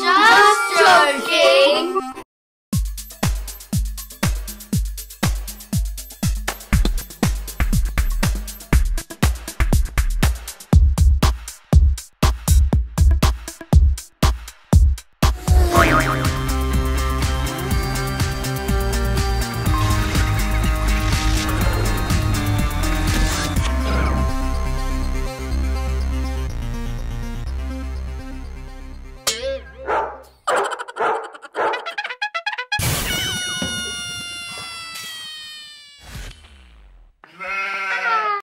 John.